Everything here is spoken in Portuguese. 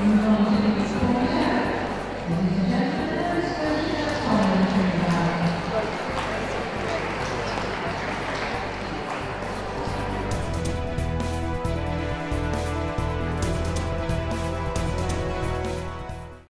Ladies